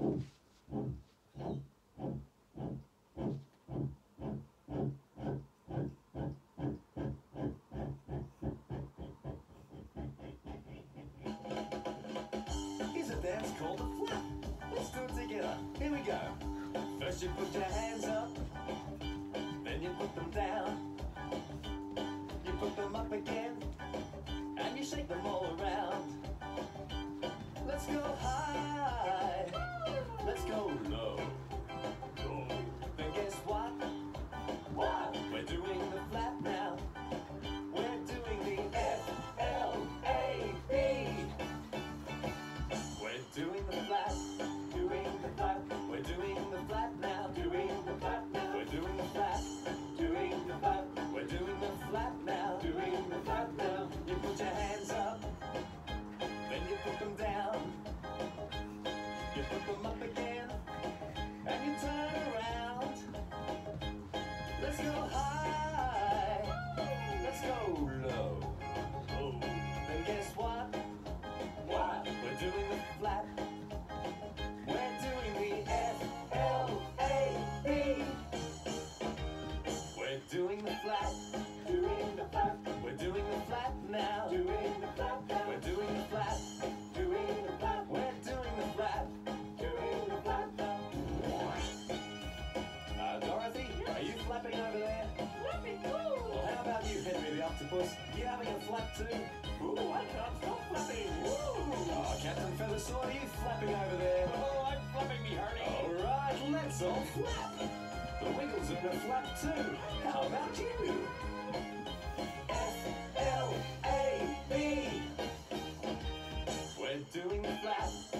Here's a dance called the flip. Let's do it together. Here we go. First you put your hands up, then you put them down. octopus. You having a flap too? Ooh, I can't stop flapping. Ooh. Oh, Captain Feathersword, you flapping over there. Oh, I'm flapping me, honey. All right, let's all flap. The Wiggles are gonna flap too. How about you? F L A P. We're doing the flap.